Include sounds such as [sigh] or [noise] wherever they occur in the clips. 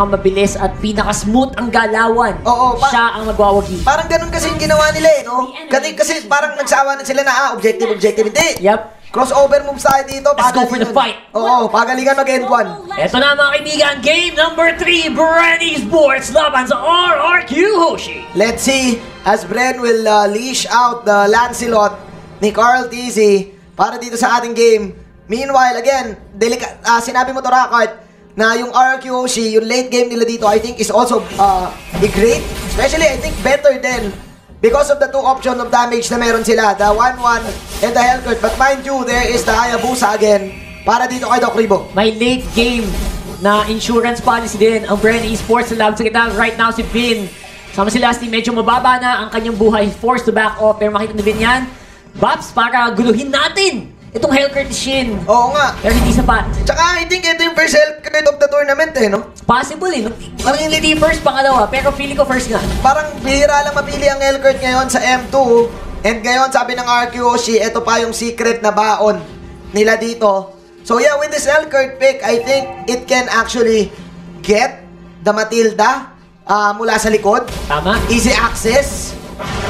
pinakamabilis at pinaka-smooth ang galawan. Oo, pa- Siya ang magwawagi. Parang ganun kasi yung ginawa nila eh, no? Kasi, kasi parang nagsawa na sila na, ah, objective, objective. Hindi. Yep. Crossover moves tayo dito. Let's go for the fight. Oo, pagalingan mag-end one. Ito na mga kaibigan, game number 3, Brandy Sports laban sa RRQ Hoshi. Let's see as Bren will uh, leash out the Lancelot ni Carl Tizzy para dito sa ating game. Meanwhile, again, delika- ah, sinabi mo to Rakart, na yung Hoshi, yung late game nila dito, I think is also uh, great. Especially, I think better than because of the two option of damage na meron sila. The 1-1 and the Hellcurt. But mind you, there is the Hayabusa again para dito kay Doc Ribo. May late game na insurance policy din ang Brand Esports sa lab sa kita. Right now si Vin, sama si Lasty, medyo mababa na ang kanyang buhay. Forced to back off. Pero makita ni Vin yan. Baps, para guluhin natin itong Hellcurt Shin. Oo nga. Pero hindi sapat. Tsaka I think ito yung first Hellcurt of the tournament eh, no? Possible eh. no? Parang hindi first, pangalawa. Pero feeling ko first nga. parang bihira lang mapili ang Elkurt ngayon sa M2. And ngayon, sabi ng RQ Oshi, ito pa yung secret na baon nila dito. So yeah, with this Elkurt pick, I think it can actually get the Matilda ah, mula sa likod. Tama? Easy access.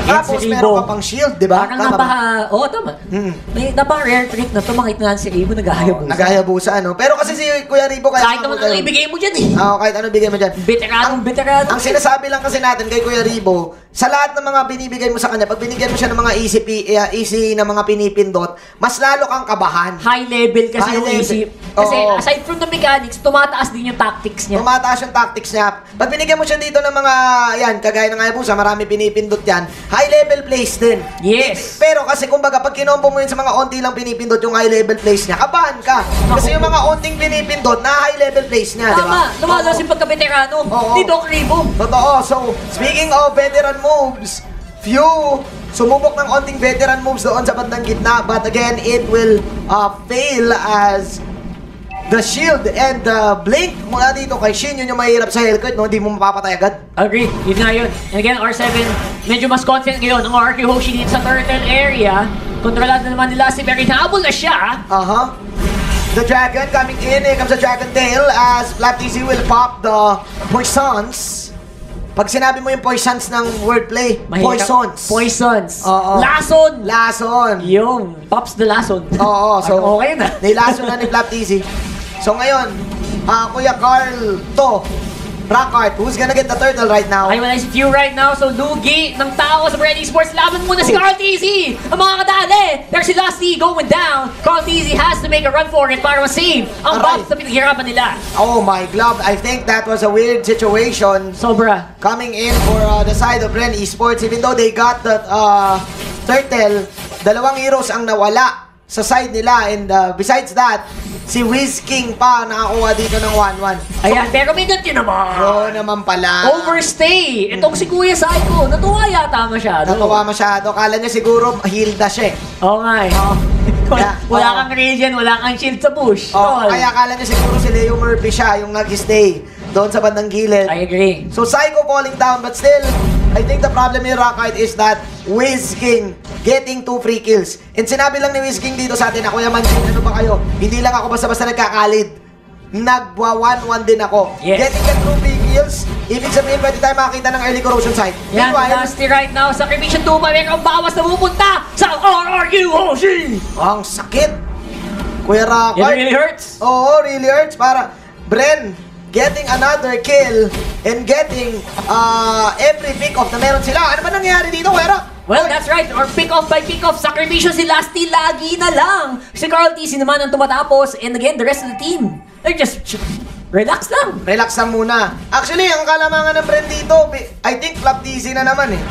Tapos si meron Ribo. ka pang shield, di ba? Parang Tama ba? napaka... Oo, tama. Mm. May napaka-rare trick na to. Makita nga si Ribo nag-ahayabusa. Naghayabusa, ano? Pero kasi si Kuya Ribo, kaya Kahit naman ano ibigay mo dyan eh. Oo, kahit ano bigay mo dyan. Veteranong veterano. Ang sinasabi lang kasi natin kay Kuya Ribo, sa lahat ng mga binibigay mo sa kanya, pag binigyan mo siya ng mga easy, eh, easy na mga pinipindot, mas lalo kang kabahan. High level kasi High yung level. isip. Kasi Oo. aside from the mechanics, tumataas din yung tactics niya. Tumataas yung tactics niya. Pag binigyan mo siya dito ng mga, yan, kagaya ng Hayabusa, marami pinipindot yan, high level plays din. Yes. Pero kasi kumbaga, pag kinombo mo yun sa mga onti lang pinipindot yung high level plays niya, kabahan ka. Kasi yung mga onting pinipindot na high level plays niya, di ba? Tama, lumalas yung pagka-veterano Oo. ni Doc Ribo. Totoo. So, speaking of veteran moves, few sumubok ng onting veteran moves doon sa bandang gitna. But again, it will uh, fail as the shield and the blink mula dito kay Shin. Yun yung mahirap sa Hellkite, no? Hindi mo mapapatay agad. Agree, yun nga yun. And again, R7, medyo mas confident ngayon ang RQ Hoshi dito sa turtle area. Kontrolado na naman nila si Berry. Nahabol na siya. Uh-huh. The dragon coming in. Here comes the dragon tail as Flap will pop the poisons. Pag sinabi mo yung poisons ng wordplay, Mahirap. poisons. Poisons. Oo. Lason. Lason. Yung, Pops the Lason. Oo, so [laughs] Parang okay na. nilaso na ni Flap TC. So ngayon, ah Kuya Carl to, Rockart, who's gonna get the turtle right now? Ay, wala si Few right now. So, lugi ng tao sa Brady Sports. Laban muna si Carl Tizzy. Ang mga kadali. Pero si Lusty going down. Carl Tizzy has to make a run for it para ma-save ang Aray. Bobs na pinaghirapan nila. Oh my glove, I think that was a weird situation Sobra. coming in for uh, the side of Ren Esports. Even though they got that uh, turtle, dalawang heroes ang nawala sa side nila. And uh, besides that, si Wiz King pa nakakuha dito ng 1-1. Ayan, pero may ganti naman. Oo naman pala. Overstay. Itong si Kuya Saiko, natuwa yata masyado. Natuwa masyado. Kala niya siguro Hilda siya eh. Oo nga eh. wala, Yeah. wala Oo. kang regen, wala kang shield sa bush. Oh, Tol. kaya akala niya siguro si Leo Murphy siya yung nag-stay doon sa bandang gilid. I agree. So Psycho falling down but still, I think the problem ni Rockite is that Wiz King getting two free kills. And sinabi lang ni Wiz King dito sa atin, ako yaman din, ano ba kayo? Hindi lang ako basta-basta nagkakalid. Nagwa 1-1 din ako. Yes. Getting the two free kills, ibig sabihin pwede tayo makakita ng early corrosion site. Yan, Meanwhile, Dusty right now, Sacrification 2 pa, pero ang bawas na pupunta sa RRQ Hoshi! ang sakit. Kuya It Rockite. really hurts. Oo, really hurts. Para, Bren, getting another kill and getting uh, every pick off na meron sila. Ano ba nangyayari dito, Kuya Well, that's right. Or pick off by pick off. Sacrificio si Lasty lagi na lang. Si Carl TC naman ang tumatapos. And again, the rest of the team, they're just relax lang. Relax lang muna. Actually, ang kalamangan ng Bren dito, I think flop TC na naman eh.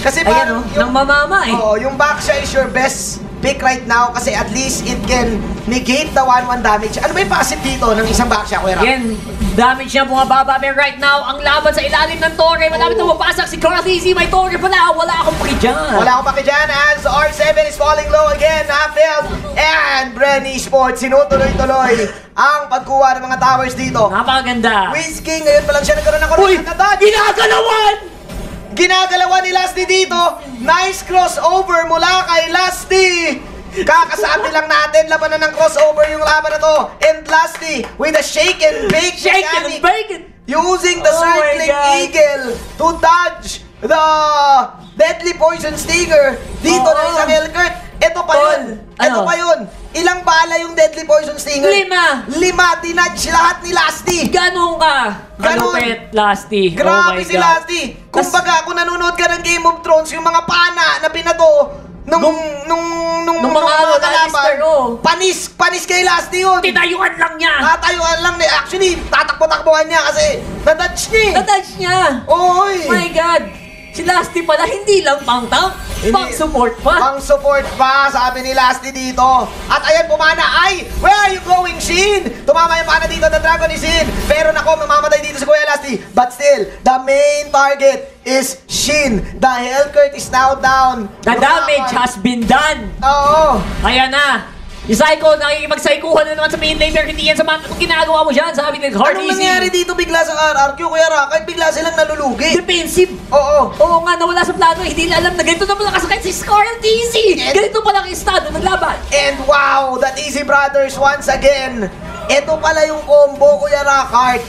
Kasi Ayan parang oh, nang mamama eh. Oo, yung Baksha is your best pick right now kasi at least it can negate the 1-1 damage. Ano ba yung passive dito ng isang Baksha, Kuya Rock? Again, damage niya bumababa. Pero right now, ang laban sa ilalim ng Torre. Malapit na mapasak si TC. May Torre pala. Wala akong paki dyan. Wala akong paki dyan as R7 is falling low again, half-health, and Brenny Sports sinutuloy-tuloy ang pagkuha ng mga towers dito. Napakaganda. King, ngayon pa lang siya nagkaroon ng Uy! agad. Ginagalawan! Ginagalawan ni Lasty dito. Nice crossover mula kay Lasty. Kakasabi lang natin, labanan ng crossover yung laban na to. And Lasty with a shake and bake Shake and bake it! using the Oh circling eagle to dodge the deadly poison stinger dito Oo. na isang Hellcurt. Ito pa yun. Ito ano? pa yun. Ilang bala yung deadly poison stinger? Lima. Lima. Dinudge lahat ni Lasty. Ganon ka! Ganon. Kalupit, Lasty. Grabe oh my si God. Lasty. Kung Tas- baga, kung nanonood ka ng Game of Thrones, yung mga pana na pinato nung nung nung nung, Nung mga kalaban, Lannister, oh. panis panis kay Lasty yun. Tinayuan lang niya! Tatayuan lang ni actually tatakbo-takbuhan niya kasi nadudge niya. eh. Natouch niya! Oy. My God! Si Lasty pala, hindi lang pang tank, Hindi- pang support pa. Pang support pa, sabi ni Lasty dito. At ayan, pumana. Ay, where are you going, Shin? Tumama yung pana dito, the Dragon ni Shin. Pero nako, mamamatay dito si Kuya Lasty. But still, the main target is Shin. The Hellcurt is now down. The damage has been done! Oo. Kaya na! Yung Psycho, nakikipag-psychohan na naman sa main lane pero hindi yan sa mat. Anong ginagawa mo dyan? Sabi ni Hard Anong Easy. nangyari dito bigla sa RRQ, Kuya Rakay? Bigla silang nalulugi. Defensive! Oo. Oo nga, nawala sa plano. Hindi nila alam na ganito na pala kasakit si Scarlet Easy! And- Ganito pala ang estado ng laban. And wow, that Easy Brothers once again. Ito pala yung combo, Kuya Rockart.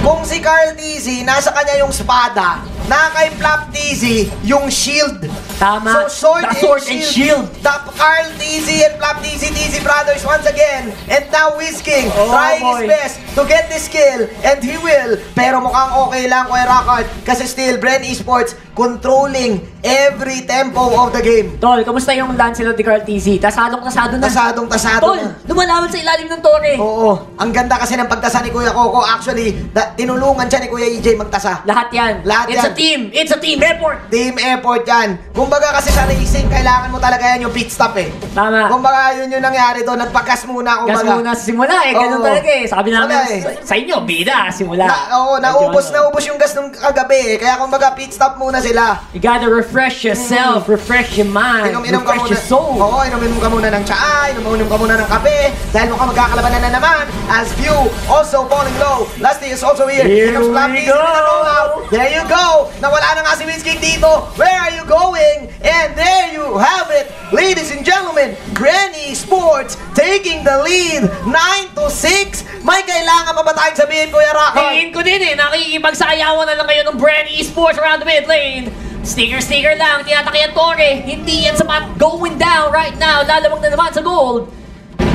Kung si Carl Tizzy, nasa kanya yung espada, na kay Flap Tizzy, yung shield. Tama. So, sword, The sword and shield. The Carl Tizzy and Flap Tizzy, Tizzy Brothers once again. And now Whisking, Oh, trying his boy. best to get this kill. And he will. Pero mukhang okay lang, Kuya Rockart. Kasi still, Bren Esports controlling every tempo of the game. Tol, kamusta yung Lancelot ni Carl TZ? Tasadong tasado na. Tasadong tasado Tol, na. lumalaban sa ilalim ng tore. Oo. Ang ganda kasi ng pagtasa ni Kuya Coco. Actually, da- tinulungan siya ni Kuya EJ magtasa. Lahat yan. Lahat It's yan. a team. It's a team effort. Team effort yan. Kumbaga kasi sa racing, kailangan mo talaga yan yung pit stop eh. Tama. Kumbaga yun yung nangyari doon. Nagpagas muna Gas kumbaga. muna sa simula eh. Ganun Oo. talaga eh. Sabi namin Wala eh. sa, sa inyo, bida, simula. Na, oo, Medyo naubos, ano. naubos yung gas nung kagabi eh. Kaya kumbaga pit stop muna sila. You gotta refresh yourself, refresh your mind, Inom-inom ka refresh muna. your soul. Oo, inom-inom ka muna ng tsaa, inom-inom ka muna ng kape. Dahil mukhang magkakalabanan na naman. As View also falling low. Lasty is also here. Here comes rollout. There you go. Nawala na nga si Winskick dito. Where are you going? And there you have it. Ladies and gentlemen, Granny Sports taking the lead. 9 to 6. May kailangan pa ba tayong sabihin, Kuya Rocker? Tingin ko din eh, nakikipagsayawan na lang kayo ng Brand Esports around the mid lane. Sticker, sticker lang, tinatakyan Torre. Hindi yan sa mat going down right now. Lalabang na naman sa gold.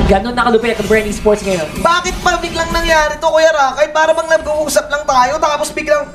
Ganon nakalupit ang Brand Esports ngayon. Bakit pa biglang nangyari to, Kuya Rocker? Para bang nag-uusap lang tayo, tapos biglang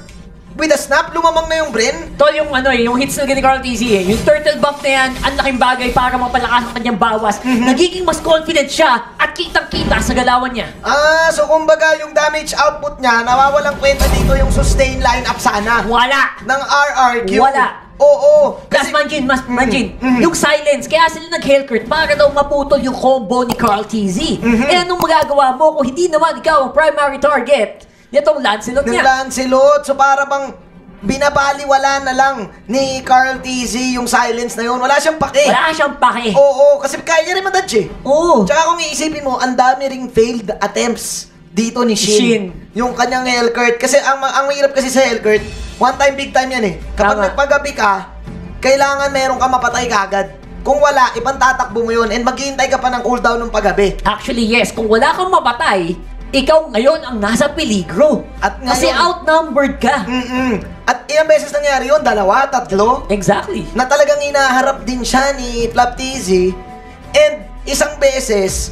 with a snap, lumamang na yung Bren? Tol, yung ano eh, yung hits na ni Carl TZ eh. Yung turtle buff na yan, ang laking bagay para mapalakas ang kanyang bawas. Mhm. Nagiging mas confident siya at kitang-kita sa galawan niya. Ah, so kumbaga yung damage output niya, nawawalang kwenta dito yung sustain lineup sana Wala! ng RRQ. Wala. Oo. Plus, Manjin, mas, Manjin, mhm. yung silence, kaya sila nag-Hellcurt para daw maputol yung combo ni Carl TZ. Mhm. Eh, anong magagawa mo kung hindi naman ikaw ang primary target? Nitong Lancelot niya. Lancelot. So para bang binabaliwala na lang ni Carl TZ yung silence na yun. Wala siyang pake. Wala siyang pake. Oo, kasi kaya niya rin madodge eh. Oo. Tsaka kung iisipin mo, ang dami ring failed attempts dito ni Shin. Shin. Yung kanyang Hellcurt. Kasi ang, ang mahirap kasi sa Hellcurt, one time, big time yan eh. Kapag Tama. nagpagabi ka, kailangan meron ka mapatay kagad. Kung wala, ibang tatakbo mo yun and maghihintay ka pa ng cooldown ng pagabi. Actually, yes. Kung wala kang mapatay, ikaw ngayon ang nasa peligro. At Kasi ngayon- outnumbered ka. Mm-mm. At ilang beses nangyari yun? Dalawa? Tatlo? Exactly. na talagang inaharap din siya ni Flap TZ and isang beses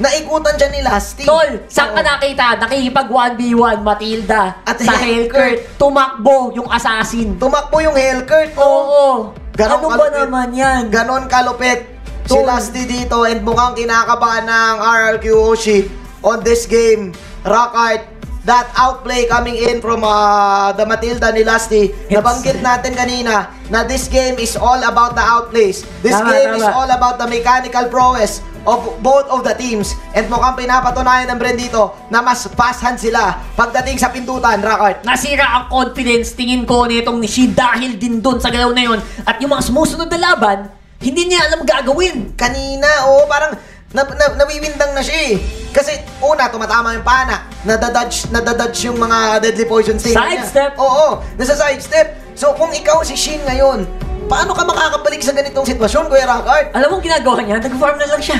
naikutan siya ni Lasty. Tol, saan ka nakita? Nakikipag 1v1, Matilda. At sa Hellcurt. Hellcurt, tumakbo yung assassin. Tumakbo yung Hellcurt. oh. Oo. Ganon ano ba kalupit. naman yan? Ganon kalupit si Tol. Lasty dito and mukhang kinakabahan ng RRQ Oshi on this game. Rockart, that outplay coming in from uh, the Matilda ni Lasty. Nabanggit natin kanina na this game is all about the outplays. This Tama, game is tama. all about the mechanical prowess of both of the teams. And mukhang pinapatunayan ng Bren dito na mas fast hand sila pagdating sa pintutan, Rockart. Nasira ang confidence, tingin ko, nitong ni Shin dahil din doon sa galaw na yun. At yung mga sumusunod na laban, hindi niya alam gagawin. kanina, oo, parang na, na, nawiwindang na siya eh. Kasi una, tumatama yung pana. Nadadodge, nadadodge yung mga deadly poison niya. Sidestep. Oo, nasa sidestep. So kung ikaw si Shin ngayon, paano ka makakabalik sa ganitong sitwasyon, Kuya Rockart? Alam mo ang ginagawa niya? Nag-farm na lang siya.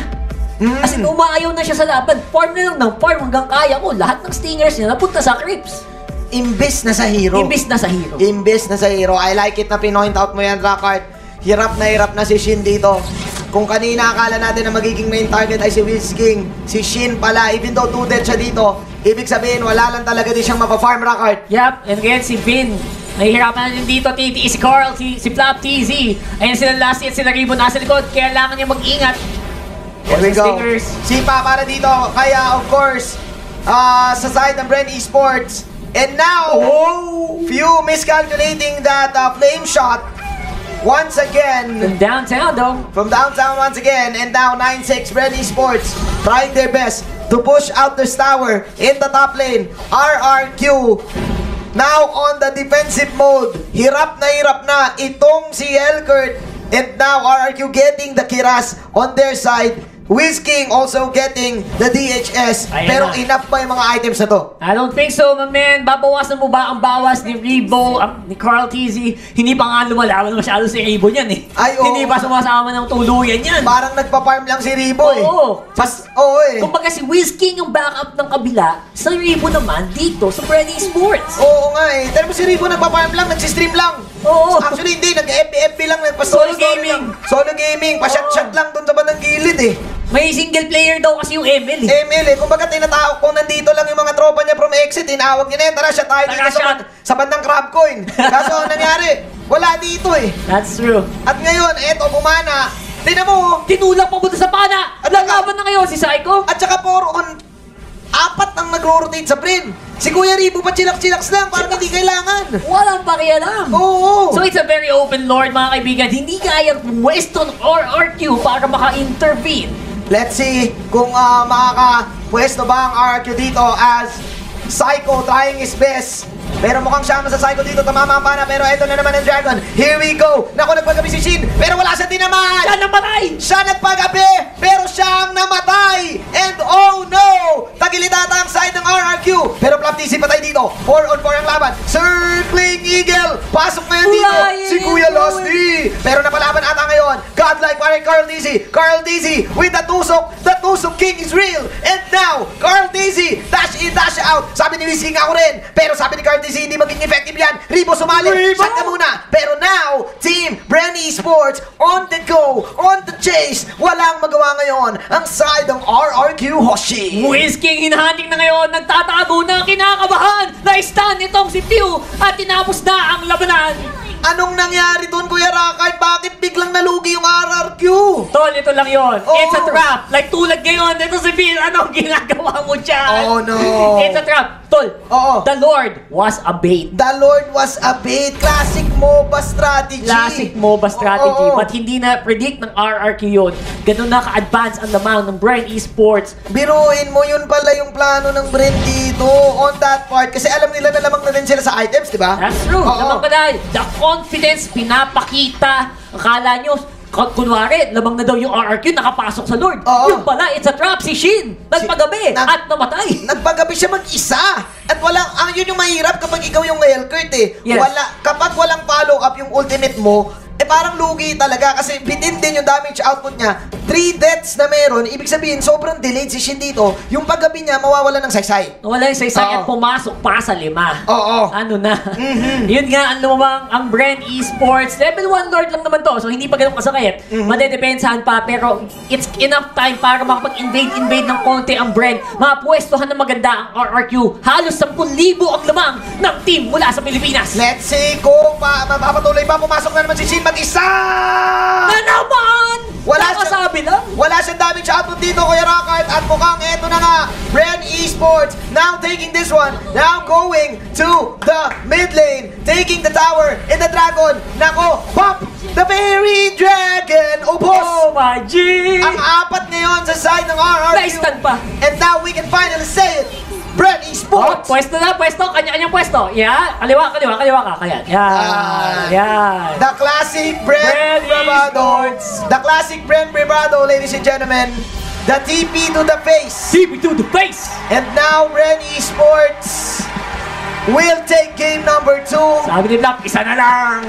Mm. As in, umaayaw na siya sa laban. Farm na lang ng farm hanggang kaya ko. Lahat ng stingers niya napunta sa creeps. imbis na sa hero. Imbis na sa hero. Imbis na sa hero. I like it na pinoint out mo yan, Rockart. Hirap na hirap na si Shin dito. Kung kanina akala natin na magiging main target ay si Wiz King, si Shin pala, even though 2 dead siya dito, ibig sabihin wala lang talaga din siyang mapafarm, Rockart. Yep, and again si Vin. Nahihirapan na din dito, TT, si Carl, si, si Flap, TZ. Ayun sila last hit, sila Ribo nasa likod. Kailangan niya mag-ingat. Here we go. Stingers. Sipa para dito. Kaya, of course, uh, sa side ng Bren Esports. And now, Oh! few miscalculating that uh, flame shot. Once again, From downtown though. from downtown once again. And now, 9-6 Bren Esports trying their best to push out this tower in the top lane. RRQ now on the defensive mode. Hirap na hirap na itong si Elkert. And now RRQ getting the Kiras on their side. King also getting the DHS. Ayan Pero na. enough ba yung mga items na to? I don't think so, my man. Babawasan mo ba ang bawas ni Rebo, ang- ni Carl TZ? Hindi pa nga lumalaban masyado si Rebo niyan eh. Ay, oo. Hindi pa sumasama ng tuluyan yan. Parang nagpa-farm lang si Ribo eh. Oo. Pas, oo eh. Kumbaga si King yung backup ng kabila, sa Rebo naman dito sa Freddy Sports. Oo nga eh. Pero si Ribo nagpa-farm lang, nagsistream lang. Oo. Actually hindi, nag-FB lang, nagpa-story Solo gaming. lang. Solo gaming, pa-shot-shot lang dun sa bandang gilid eh. May single player daw kasi yung ML eh. ML eh, kumbaga tinatawag kung nandito lang yung mga tropa niya from exit, tinawag niya na yun, tara siya tayo dito sa, shot. sa bandang crab coin. Kaso ang nangyari, wala dito eh. That's true. At ngayon, eto, bumana. Tingnan mo, Tinulak pa punta sa pana. At Lalaban na ngayon si Psycho. at saka puro on, apat ang nagro-rotate sa Brin. Si Kuya Ribo pa chilak-chilaks lang, parang hindi kailangan. Walang pakialam. Oo. So it's a very open lord mga kaibigan. Hindi kaya Weston or RQ para maka-intervene. Let's see kung uh, makaka-pwesto ba ang RQ dito as Psycho trying his best. Pero mukhang siya sa Psycho dito, tamama ang pana, pero eto na naman ang Dragon. Here we go! Naku, nagpagabi si Shin, pero wala siya tinamaan! Siya namatay! Siya nagpagabi, pero siya ang namatay! And oh no! Tagilid ata ang side ng RRQ. Pero Flap TC patay dito. 4 on 4 ang laban. Circling Eagle! Pasok ngayon dito Flying si Kuya. Losty! Pero napalaban ata ngayon. Godlike para Carl Dizzy. Carl Dizzy with the Tusok. The Tusok King is real. And now, Carl Dizzy, dash in, dash out. Sabi ni Wiz King ako rin. Pero sabi ni Carl Dizzy, hindi maging effective yan. Ribo sumali. Ribo! Shot ka muna. Pero now, Team Brenny Sports on the go, on the chase. Walang magawa ngayon ang side ng RRQ Hoshi. Wiz King hinahunting na ngayon, nagtatago na kinakabahan, na-stun itong si Pew at tinapos na ang labanan. Anong nangyari doon, Kuya Rakay? Bakit biglang nalugi yung RRQ? Tol, ito lang yon. Oo. It's a trap. Like tulad ngayon, ito si Phil, anong ginagawa mo dyan? Oh, no. It's a trap. Tol, Oo. the Lord was a bait. The Lord was a bait. Classic MOBA strategy. Classic MOBA strategy, Oo. but hindi na predict ng RRQ yun. Ganun na ka-advance ang lamang ng Bright Esports. Biruin mo, yun pala yung plano ng Brent dito on that part. Kasi alam nila na lamang na din sila sa items, di ba? That's true. Oo. Lamang dahil. The confidence pinapakita. Akala nyo, kunwari, lamang na daw yung RRQ nakapasok sa Lord. Oo. Yung pala, it's a trap. Si Shin, nagpagabi nag- at namatay. Nagpagabi siya mag-isa. At wala, ang yun yung mahirap kapag ikaw yung Hellcurt eh. Yes. Wala, kapag walang follow up yung ultimate mo, eh parang lugi talaga kasi bitin din yung damage output niya. 3 deaths na meron, ibig sabihin sobrang delayed si Shin dito. Yung paggabi niya, mawawala ng saysay. Wala yung saysay Oo. at pumasok pa sa lima. Oo. Ano na? Mhm. Yun nga, ang lumamang ang Brand Esports. Level 1 Lord lang naman to, so hindi pa ganun kasakit. Mhm. Madedepensahan pa, pero it's enough time para makapag-invade-invade ng konti ang Brand. Mapwestohan ng maganda ang RRQ. Halos 10,000 ang lamang ng team mula sa Pilipinas. Let's see kung pa, mapapatuloy pa. Pumasok na naman si Shin mag-isa! Na naman! Wala siya- Nakasabi lang. Wala siyang damage output dito, Kuya Rockart. At mukhang eto na nga, Bren Esports now taking this one. Now going to the mid lane. Taking the tower and the dragon. Nako, pop! The Fairy Dragon! Oh, boss! Oh my G! Ang apat ngayon sa side ng RRQ. Naistan pa. And now we can finally say it. Bren Oh, Esports! pwesto na, pwesto. Kanya-kanyang pwesto. Yeah, kaliwa, kaliwa, kaliwa ka. Kaya, yan. Ah. yan. The classic Bren Bren Bravado. Esports. The classic Bren Bravado, ladies and gentlemen. The TP to the face. Me to the face! And now, Ren Esports will take game number two. Sabi ni Black, isa na lang!